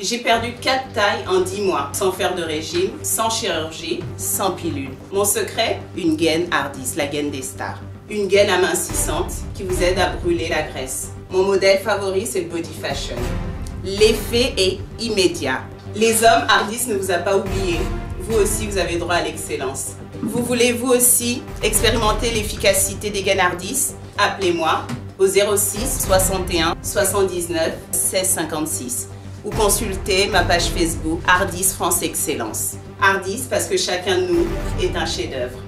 J'ai perdu 4 tailles en 10 mois, sans faire de régime, sans chirurgie, sans pilule. Mon secret Une gaine Hardis, la gaine des stars. Une gaine amincissante qui vous aide à brûler la graisse. Mon modèle favori, c'est le Body Fashion. L'effet est immédiat. Les hommes, Hardis ne vous a pas oublié. Vous aussi, vous avez droit à l'excellence. Vous voulez vous aussi expérimenter l'efficacité des gaines Hardis? Appelez-moi au 06 61 79 16 56 ou consultez ma page Facebook Ardis France Excellence. Ardis parce que chacun de nous est un chef-d'œuvre.